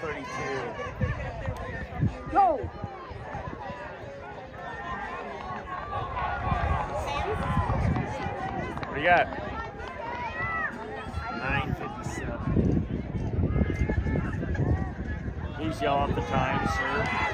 32. Go! What do you got? 957. Please yell out the time, sir.